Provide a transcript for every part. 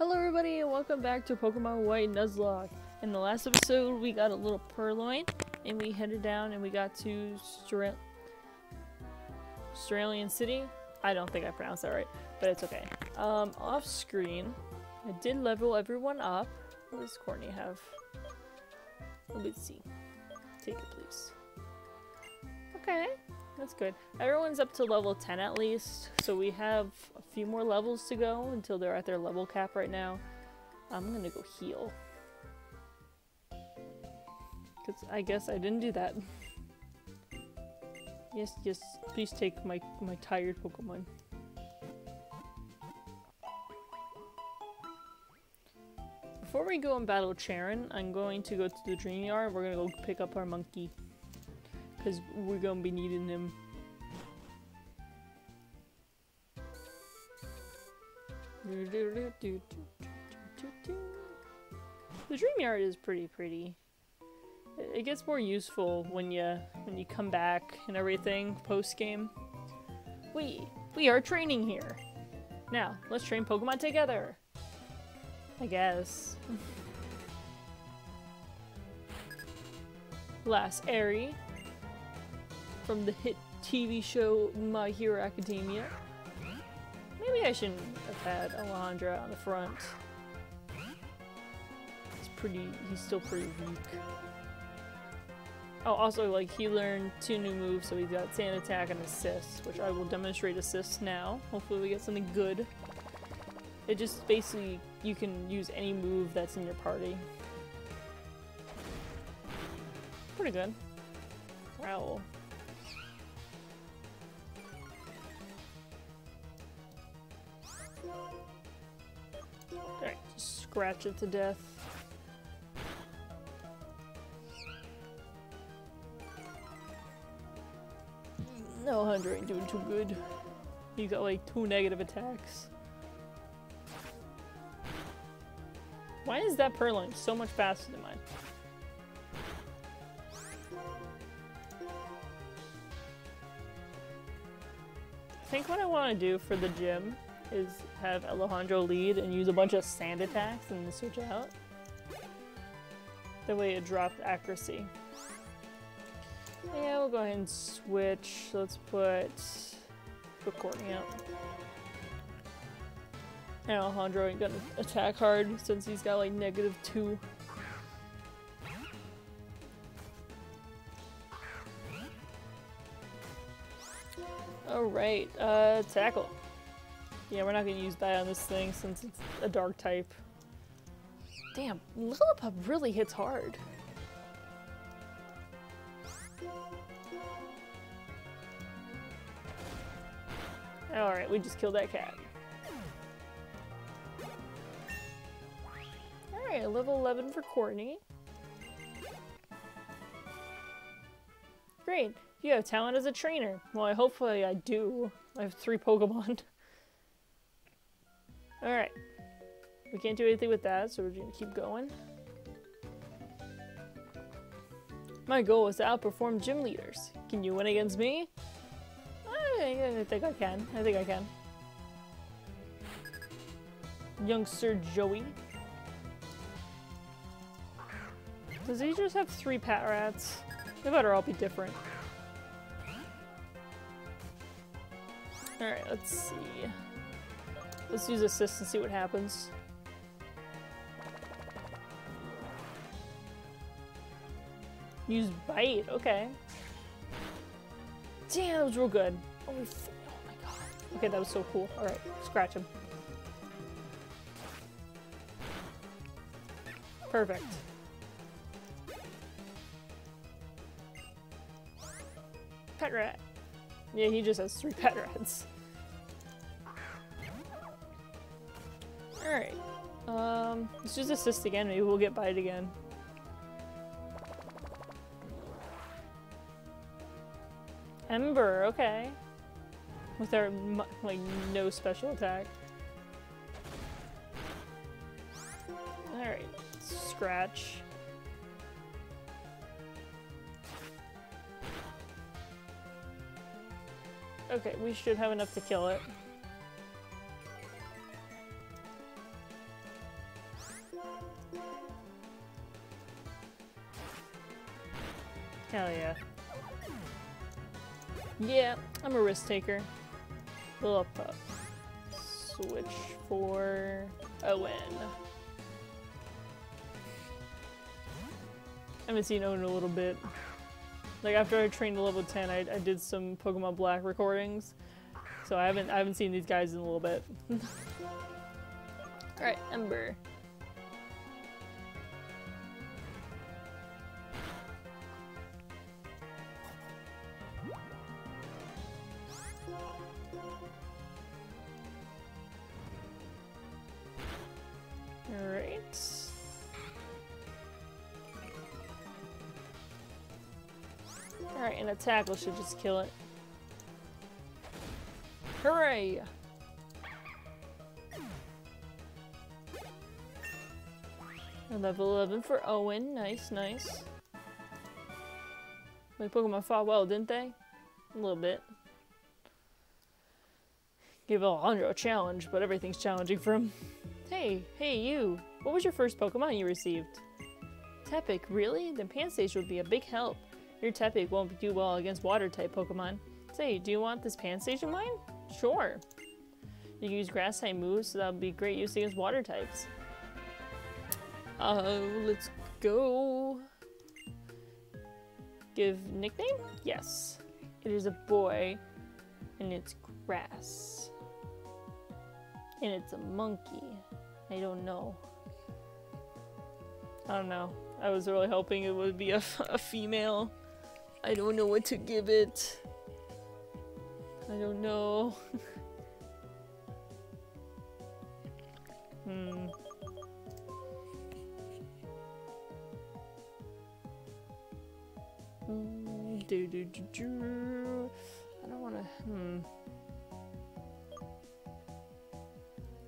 Hello everybody and welcome back to Pokemon White Nuzlocke. In the last episode we got a little Purrloin and we headed down and we got to Stra Australian City. I don't think I pronounced that right, but it's okay. Um, off screen, I did level everyone up. What does Courtney have? Let's see. Take it please. Okay, that's good. Everyone's up to level 10 at least, so we have a few more levels to go until they're at their level cap right now. I'm gonna go heal. Because I guess I didn't do that. yes, yes, please take my, my tired Pokemon. Before we go and battle Cheren, I'm going to go to the Dream Yard. We're gonna go pick up our monkey. Because we're gonna be needing him. The Dream Yard is pretty pretty. It gets more useful when you when you come back and everything post game. We we are training here. Now let's train Pokemon together. I guess. Last Airy from the hit TV show My Hero Academia. Maybe I shouldn't have had Alejandra on the front. He's pretty, he's still pretty weak. Oh, also, like, he learned two new moves, so he's got Sand Attack and Assist, which I will demonstrate Assist now. Hopefully we get something good. It just basically, you can use any move that's in your party. Pretty good. Wow. Scratch it to death. No, Hunter ain't doing too good. He's got like two negative attacks. Why is that Purrloin so much faster than mine? I think what I want to do for the gym is have Alejandro lead and use a bunch of sand attacks and switch out. That way it dropped accuracy. Yeah, we'll go ahead and switch. Let's put, put Courtney out. And Alejandro ain't gonna attack hard since he's got like negative two. Alright, uh, tackle. Yeah, we're not gonna use that on this thing since it's a dark type. Damn, Lillipup really hits hard. Alright, we just killed that cat. Alright, level 11 for Courtney. Great, you have talent as a trainer. Well, hopefully I do. I have three Pokemon. Alright. We can't do anything with that, so we're gonna keep going. My goal is to outperform gym leaders. Can you win against me? I think I can. I think I can. Youngster Joey. Does he just have three Patrats? They better all be different. Alright, let's see. Let's use assist and see what happens. Use bite, okay. Damn, that was real good. Oh, my god. Okay, that was so cool. Alright, scratch him. Perfect. Pet rat. Yeah, he just has three pet rats. Um, let's just assist again. Maybe we'll get bite again. Ember, okay. With our, like, no special attack. Alright. Scratch. Okay, we should have enough to kill it. Hell yeah. Yeah, I'm a risk taker. Lillipup. Uh, switch for Owen. I haven't seen Owen in a little bit. Like after I trained to level 10, I, I did some Pokemon Black recordings. So I haven't I haven't seen these guys in a little bit. Alright, Ember. Tackle should just kill it. Hooray! Level 11 for Owen. Nice, nice. My Pokemon fought well, didn't they? A little bit. Give Alejandro a challenge, but everything's challenging for him. Hey, hey you! What was your first Pokemon you received? Tepig, really? Then Pansage would be a big help. Your Tepig won't do well against water-type Pokemon. Say, do you want this Pansage of mine? Sure. You can use grass-type moves, so that'll be great use against water types. Uh, let's go. Give nickname? Yes. It is a boy, and it's grass. And it's a monkey. I don't know. I don't know. I was really hoping it would be a, a female. I don't know what to give it. I don't know. hmm. Mm, do, do, do, do. I don't want to. Hmm.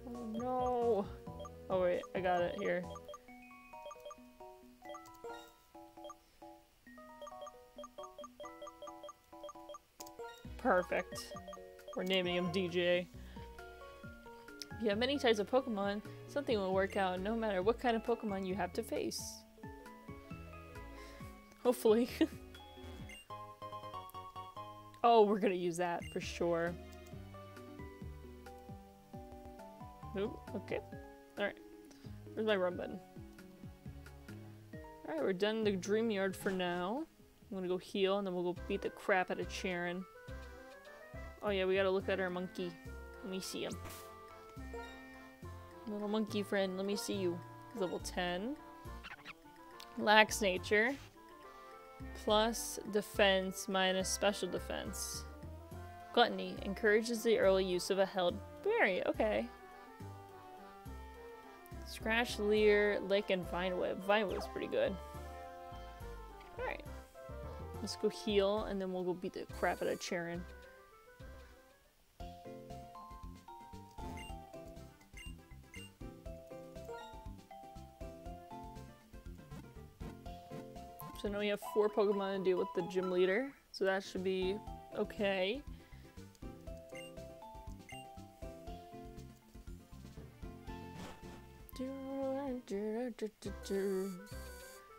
Oh no. Oh wait, I got it here. Perfect. We're naming him DJ. If you have many types of Pokemon, something will work out no matter what kind of Pokemon you have to face. Hopefully. oh, we're gonna use that for sure. Nope, okay. Alright. Where's my run button? Alright, we're done the dream yard for now. I'm gonna go heal and then we'll go beat the crap out of Cheren. Oh yeah, we gotta look at our monkey. Let me see him. Little monkey friend, let me see you. Level 10. Lacks nature. Plus defense minus special defense. Gluttony encourages the early use of a held berry. Okay. Scratch, Leer, Lick, and Vine Whip. Vine Whip's pretty good. Alright. Let's go heal, and then we'll go beat the crap out of Cheren. So now we have four Pokemon to deal with the gym leader. So that should be okay.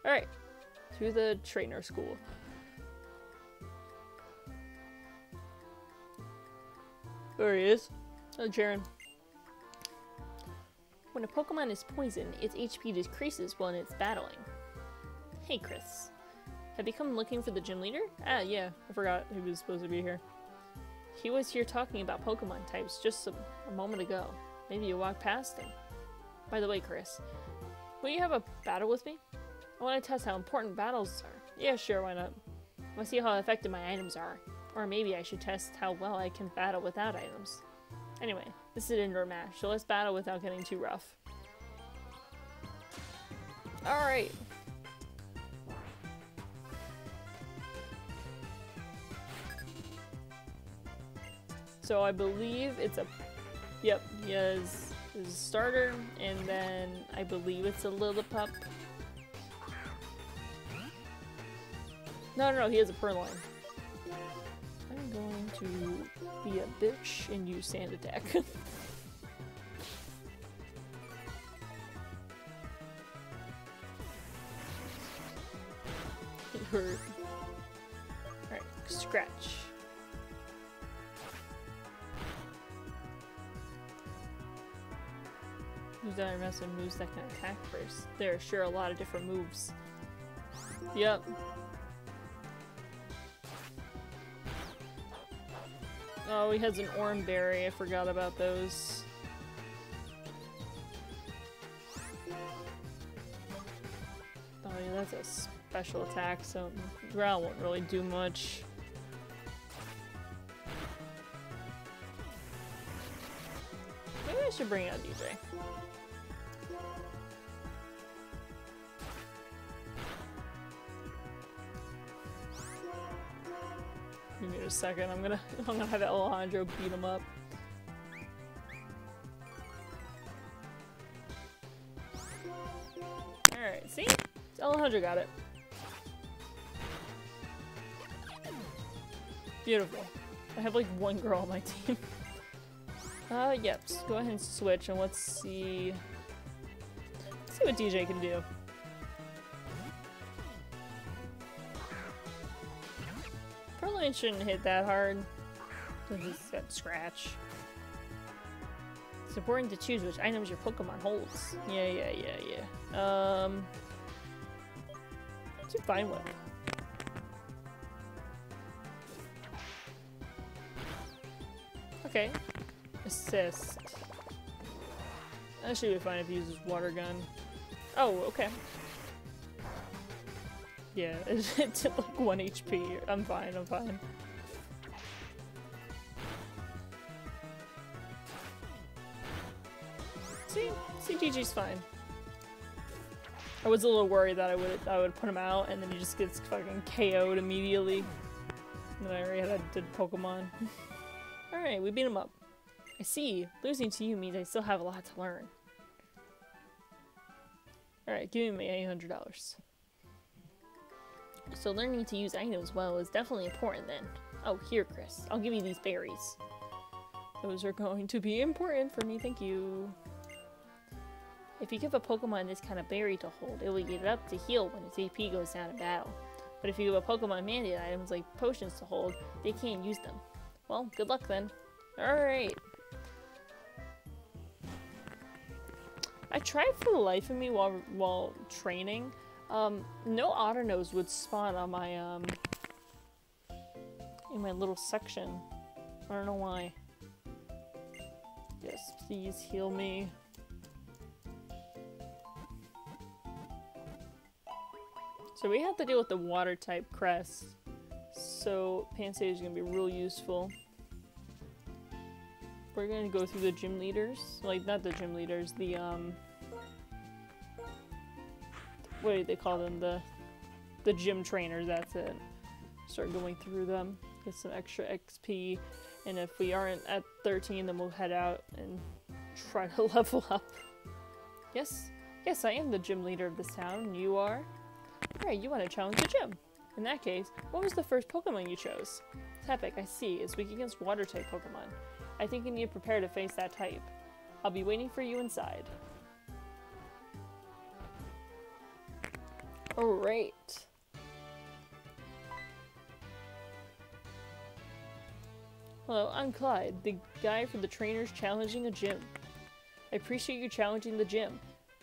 Alright, to the trainer school. There he is. Oh, Cheren. When a Pokemon is poisoned, its HP decreases when it's battling. Hey, Chris. Have you come looking for the gym leader? Ah, yeah. I forgot he was supposed to be here. He was here talking about Pokemon types just a, a moment ago. Maybe you walked past him. By the way, Chris, will you have a battle with me? I want to test how important battles are. Yeah, sure, why not? I want to see how effective my items are. Or maybe I should test how well I can battle without items. Anyway, this is an indoor match, so let's battle without getting too rough. Alright, So I believe it's a, yep, he has his starter, and then I believe it's a Lillipup. No, no, no, he has a Purrloin. I'm going to be a bitch and use Sand Attack. That massive moves that can attack first? There are sure a lot of different moves. Yep. Oh, he has an Oran Berry. I forgot about those. Oh yeah, that's a special attack, so growl won't really do much. Maybe I should bring out DJ. Give me a second. I'm gonna I'm gonna have Alejandro beat him up. Alright, see? Alejandro got it. Beautiful. I have like one girl on my team. uh, yep. Go ahead and switch and let's see. Let's see what DJ can do. Probably shouldn't hit that hard. He's got scratch. It's important to choose which items your Pokemon holds. Yeah, yeah, yeah, yeah. Um, your Vine Whip? Okay. Assist. That should be fine if he uses Water Gun. Oh, okay. Yeah, it's like 1 HP. I'm fine, I'm fine. See? CGG's fine. I was a little worried that I would I would put him out and then he just gets fucking KO'd immediately. And then I already had a dead Pokemon. Alright, we beat him up. I see. Losing to you means I still have a lot to learn. Alright, give me my $800. So learning to use items well is definitely important then. Oh, here, Chris. I'll give you these berries. Those are going to be important for me, thank you. If you give a Pokemon this kind of berry to hold, it will get it up to heal when its AP goes down in battle. But if you give a Pokemon mandate items like potions to hold, they can't use them. Well, good luck then. Alright. I tried for the life of me while while training um, no Otternos would spawn on my, um, in my little section. I don't know why. Yes, please heal me. So we have to deal with the water type Cress. So Pansage is going to be real useful. We're going to go through the gym leaders. Like, not the gym leaders, the, um, what do they call them? The the gym trainers, that's it. Start going through them, get some extra XP, and if we aren't at 13, then we'll head out and try to level up. Yes, yes, I am the gym leader of this town, you are? Alright, you want to challenge the gym. In that case, what was the first Pokemon you chose? Tepig, I see, is weak against water-type Pokemon. I think you need to prepare to face that type. I'll be waiting for you inside. Alright. Hello, I'm Clyde, the guy for the trainers challenging a gym. I appreciate you challenging the gym.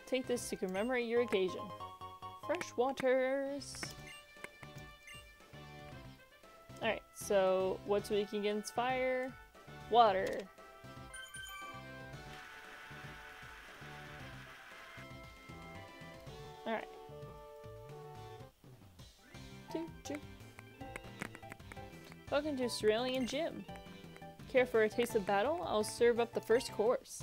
Take this to commemorate your occasion. Fresh waters! Alright, so what's weak against fire? Water. To Cerulean Gym. Care for a taste of battle? I'll serve up the first course.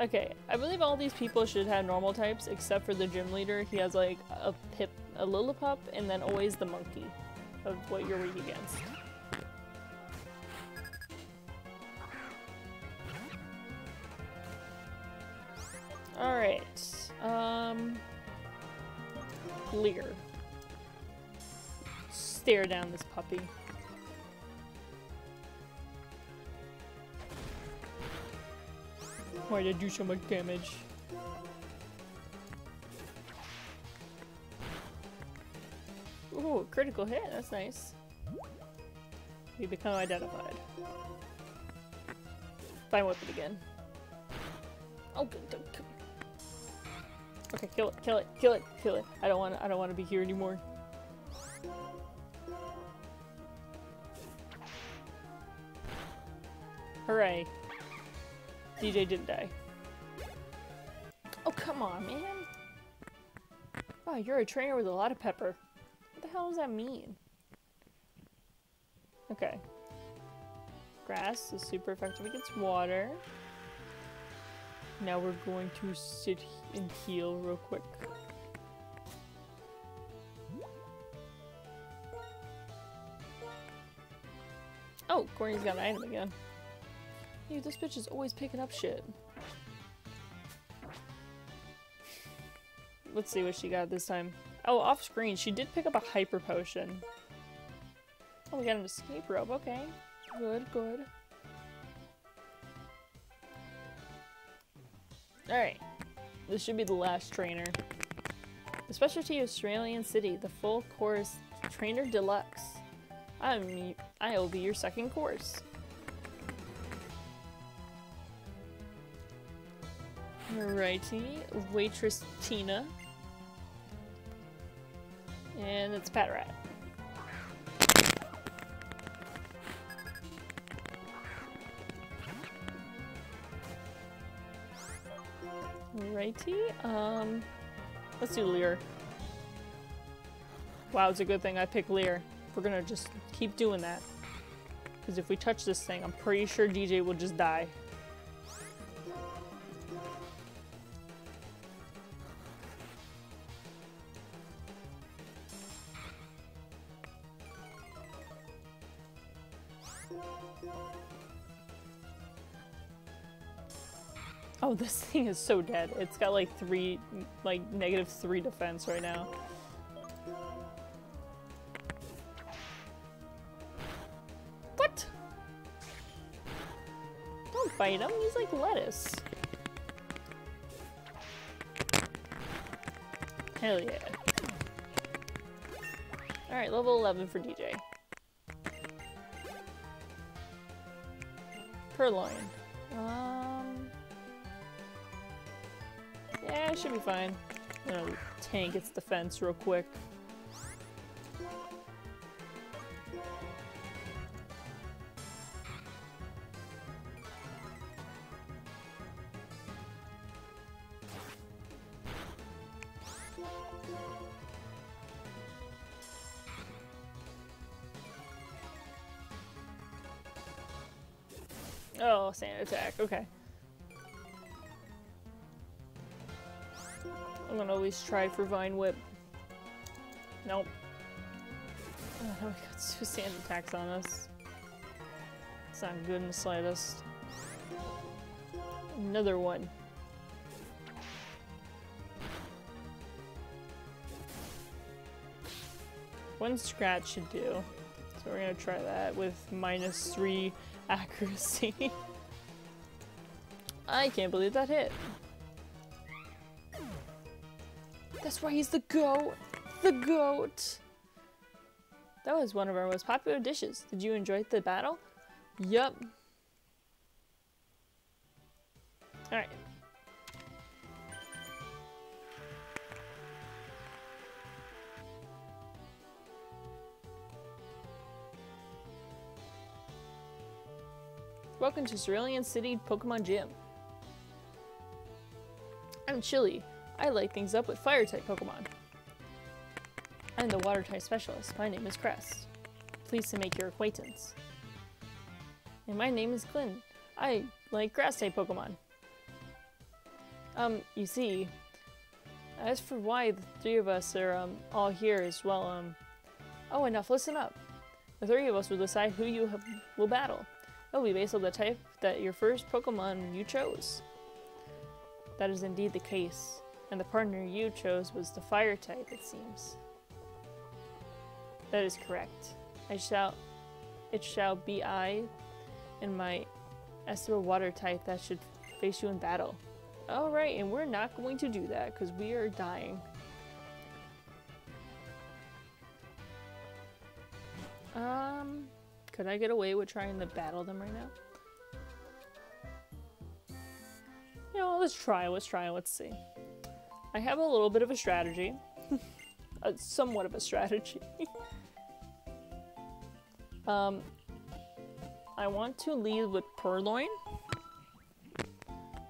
Okay, I believe all these people should have normal types except for the gym leader. He has like a pip, a Lillipup, and then always the monkey of what you're weak against. Alright. Um, Leer stare down this puppy. Why did I do so much damage? Ooh, critical hit, that's nice. You become identified. Fine with it again. Oh, good, don't kill. Okay, kill it, kill it, kill it, kill it. I don't want I don't want to be here anymore. Hooray. DJ didn't die. Oh, come on, man. Wow, you're a trainer with a lot of pepper. What the hell does that mean? Okay. Grass is super effective against water. Now we're going to sit and heal real quick. Oh, Corny's got an item again. Dude, this bitch is always picking up shit. Let's see what she got this time. Oh, off screen, she did pick up a hyper potion. Oh, we got an escape rope. Okay. Good, good. Alright. This should be the last trainer. The specialty Australian City, the full course Trainer Deluxe. I'm I'll be your second course. Alrighty, waitress Tina. And it's Patrat. Righty, um, let's do Lear. Wow, it's a good thing I picked Lear. We're gonna just keep doing that. Because if we touch this thing, I'm pretty sure DJ will just die. Is so dead. It's got like three, like negative three defense right now. What? Don't bite him, he's like lettuce. Hell yeah. Alright, level 11 for DJ. Purrloin. Um... Yeah, it should be fine. Gonna tank its defense real quick. Oh, sand attack, okay. Always try for Vine Whip. Nope. Oh, we got two sand attacks on us. It's not good in the slightest. Another one. One scratch should do. So we're gonna try that with minus three accuracy. I can't believe that hit. That's why he's the goat. The goat. That was one of our most popular dishes. Did you enjoy the battle? Yup. Alright. Welcome to Cerulean City Pokemon Gym. I'm Chili. I light things up with fire-type Pokemon. I'm the water-type specialist. My name is Cress. Pleased to make your acquaintance. And my name is Glenn. I like grass-type Pokemon. Um, you see, as for why the three of us are um, all here as well, um, oh, enough, listen up. The three of us will decide who you have, will battle. It will be based on the type that your first Pokemon you chose. That is indeed the case and the partner you chose was the fire type, it seems. That is correct. I shall, it shall be I and my Esper water type that should face you in battle. Alright, and we're not going to do that because we are dying. Um, could I get away with trying to battle them right now? You know, let's try, let's try, let's see. I have a little bit of a strategy. a, somewhat of a strategy. um, I want to lead with Purrloin.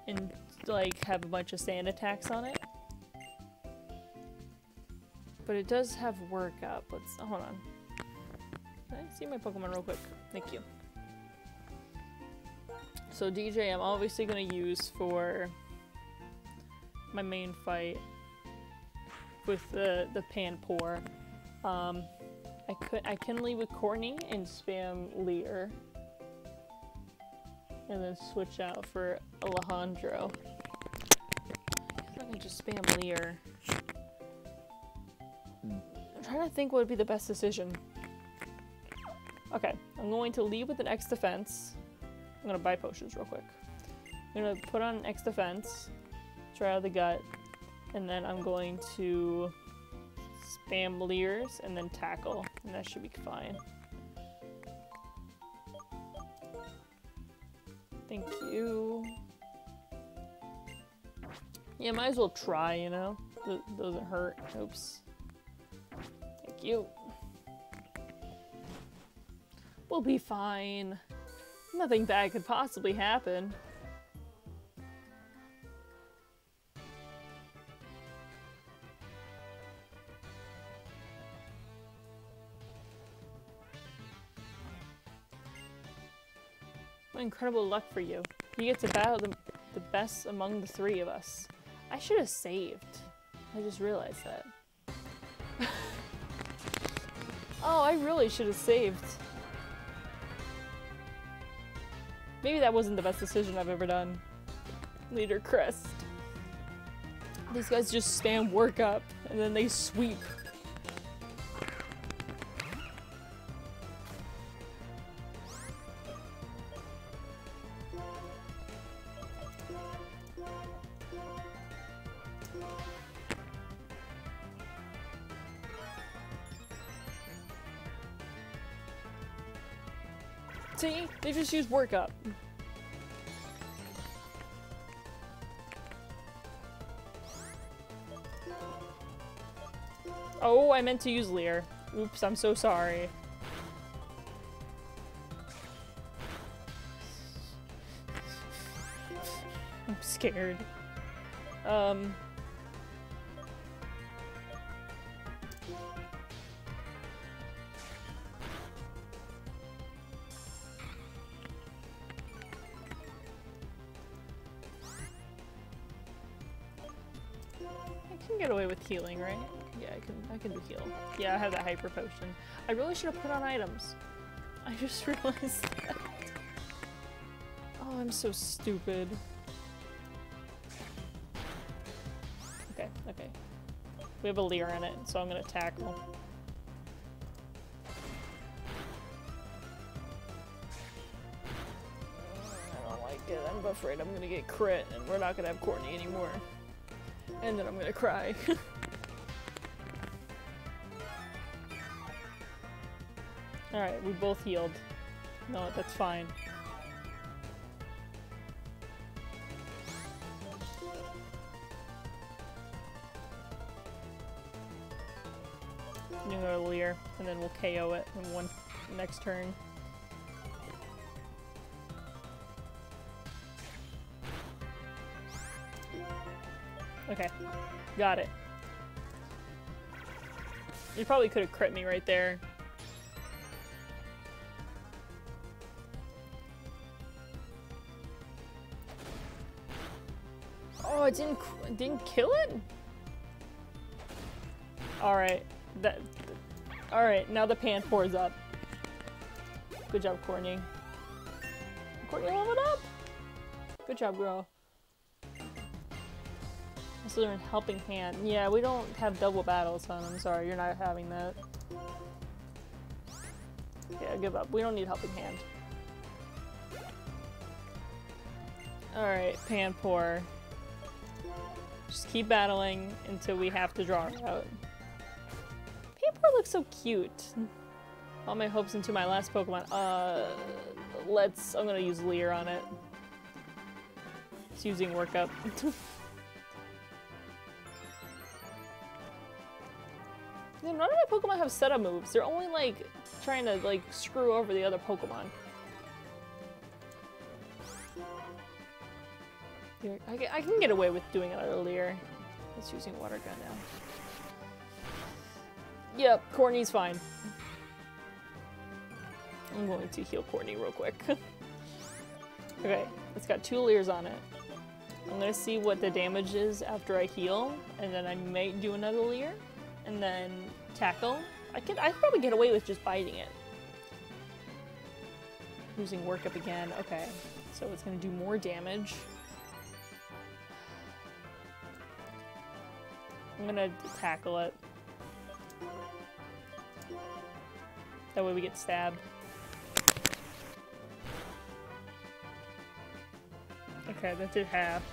And, like, have a bunch of sand attacks on it. But it does have work up. Let's, hold on. Can I see my Pokemon real quick? Thank you. So DJ I'm obviously going to use for my main fight with the, the Panpour. Um, I could I can leave with Courtney and spam Leer. And then switch out for Alejandro. I guess I can just spam Leer. I'm trying to think what would be the best decision. Okay, I'm going to leave with an X defense. I'm gonna buy potions real quick. I'm gonna put on X defense, out of the gut, and then I'm going to spam leers and then tackle, and that should be fine. Thank you. Yeah, might as well try, you know? Th doesn't hurt. Oops. Thank you. We'll be fine. Nothing bad could possibly happen. Incredible luck for you. You get to battle the, the best among the three of us. I should have saved. I just realized that. oh, I really should have saved. Maybe that wasn't the best decision I've ever done. Leader Cress. These guys just spam work up, and then they sweep. Just use work up. Oh, I meant to use Leer. Oops, I'm so sorry. I'm scared. Um... healing, right? Yeah, I can I can do heal. Yeah, I have that hyper potion. I really should have put on items. I just realized that. Oh, I'm so stupid. Okay, okay. We have a Leer in it, so I'm gonna tackle. I don't like it. I'm afraid I'm gonna get crit and we're not gonna have Courtney anymore. And then I'm gonna cry. Alright, we both healed. No, that's fine. You go to Leer, and then we'll KO it in one next turn. Okay, got it. You probably could have crit me right there. It didn't didn't kill it. All right, that. All right, now the Panpour's up. Good job, Courtney. Courtney leveled up. Good job, girl. Let's Helping Hand. Yeah, we don't have double battles, son. I'm sorry, you're not having that. Yeah, give up. We don't need Helping Hand. Alright, Panpour. Just keep battling until we have to draw it out. Panpour looks so cute. all my hopes into my last Pokemon. Uh, let's, I'm gonna use Leer on it. It's using workup. none of my Pokemon have setup moves. They're only like trying to like screw over the other Pokemon. I, I can get away with doing it earlier. It's using water gun now. Yep, Courtney's fine. I'm going to heal Courtney real quick. okay, it's got two Leers on it. I'm gonna see what the damage is after I heal, and then I might do another Leer, and then tackle. I could I could probably get away with just biting it. Using workup again. Okay, so it's gonna do more damage. I'm gonna tackle it. That way we get stabbed. Okay, that did half.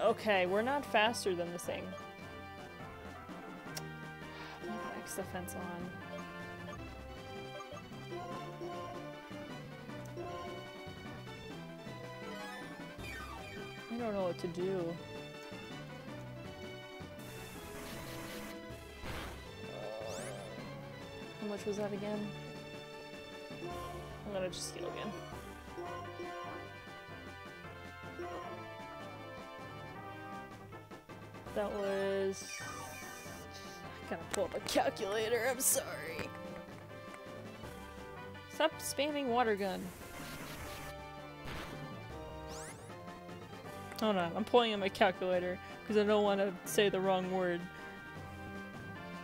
Okay, we're not faster than this thing. X defense on. I don't know what to do. Much was that again? I'm gonna just heal again. That was... I gotta pull up a calculator, I'm sorry. Stop spamming water gun. Hold on, I'm pulling in my calculator because I don't want to say the wrong word.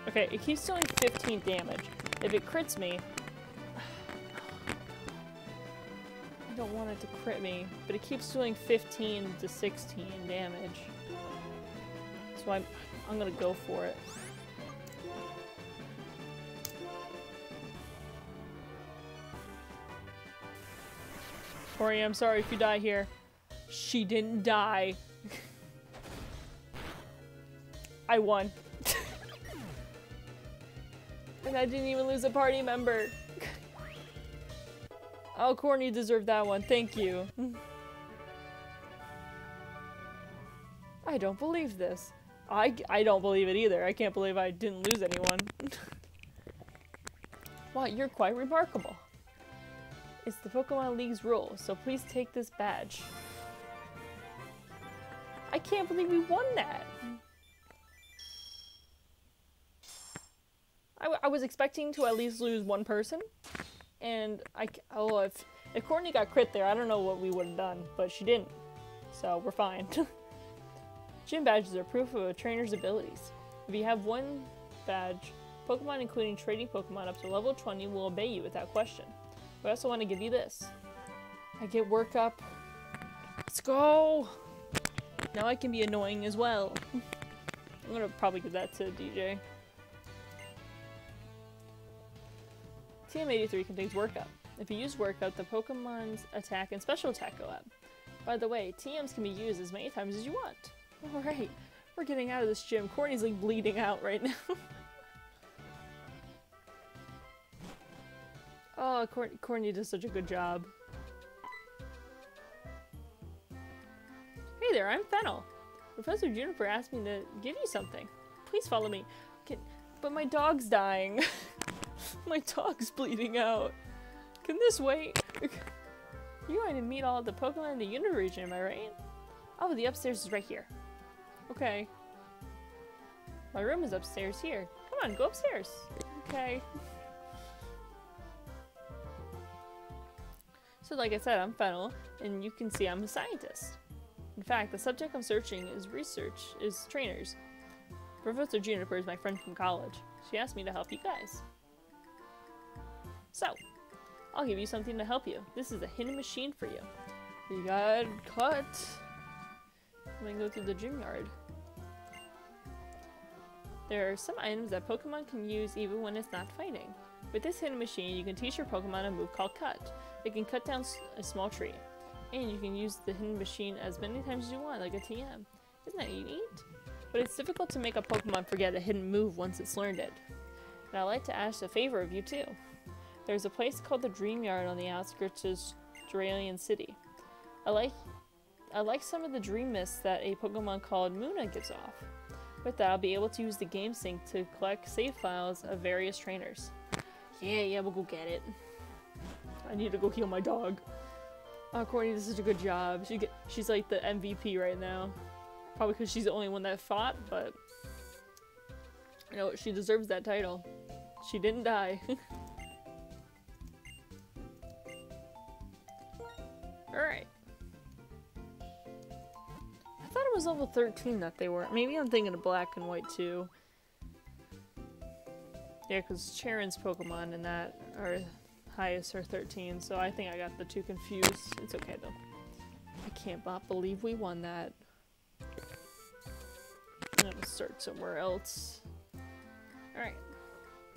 Okay, it keeps doing 15 damage. If it crits me... I don't want it to crit me, but it keeps doing 15 to 16 damage. So I'm, I'm gonna go for it. Corey, I'm sorry if you die here. She didn't die. I won. And I didn't even lose a party member. oh, Corny deserved that one. Thank you. I don't believe this. I, I don't believe it either. I can't believe I didn't lose anyone. wow, you're quite remarkable. It's the Pokemon League's rule, so please take this badge. I can't believe we won that! I, I was expecting to at least lose one person, and I oh if if Courtney got crit there, I don't know what we would have done, but she didn't, so we're fine. Gym badges are proof of a trainer's abilities. If you have one badge, Pokemon including trading Pokemon up to level 20 will obey you without question. We also want to give you this. I get work up. Let's go! Now I can be annoying as well. I'm gonna probably give that to DJ. TM83 contains workup. If you use workup, the Pokemon's attack and special attack go up. By the way, TMs can be used as many times as you want. Alright, we're getting out of this gym. Courtney's like bleeding out right now. oh, Courtney, Courtney does such a good job. Hey there, I'm Fennel. Professor Juniper asked me to give you something. Please follow me. But my dog's dying. my dog's bleeding out. Can this wait? You're going to meet all the Pokemon in the Unova region, am I right? Oh, the upstairs is right here. Okay. My room is upstairs here. Come on, go upstairs. Okay. So like I said, I'm Fennel, and you can see I'm a scientist. In fact, the subject I'm searching is research, is trainers. Professor Juniper is my friend from college. She asked me to help you guys. So, I'll give you something to help you. This is a hidden machine for you. You got cut. I'm gonna go through the gym yard. There are some items that Pokemon can use even when it's not fighting. With this hidden machine, you can teach your Pokemon a move called Cut. It can cut down a small tree. And you can use the hidden machine as many times as you want, like a TM. Isn't that neat? But it's difficult to make a Pokemon forget a hidden move once it's learned it. And I'd like to ask a favor of you too. There's a place called the Dream Yard on the outskirts of Dralian City. I like I like some of the dream mist that a Pokemon called Munna gives off. With that, I'll be able to use the game sync to collect save files of various trainers. Yeah, yeah, we'll go get it. I need to go heal my dog. Oh, Courtney does such a good job. She get, she's like the MVP right now. Probably because she's the only one that fought, but you know she deserves that title. She didn't die. Alright. I thought it was level 13 that they were. Maybe I'm thinking of black and white too. Yeah, because Cheren's Pokemon and that are highest are 13, so I think I got the two confused. It's okay though. I can't believe we won that. I'm gonna start somewhere else. Alright.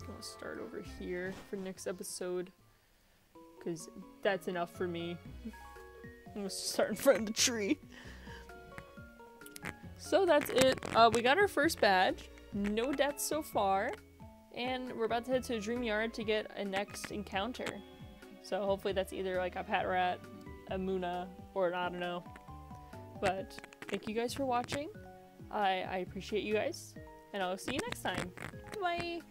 I'm gonna start over here for next episode. Because that's enough for me. I'm start in front of the tree. So that's it. Uh, we got our first badge. No deaths so far. And we're about to head to Dream Yard to get a next encounter. So hopefully that's either like a Patrat, a Munna, or an I don't know. But thank you guys for watching. I, I appreciate you guys. And I'll see you next time. Bye!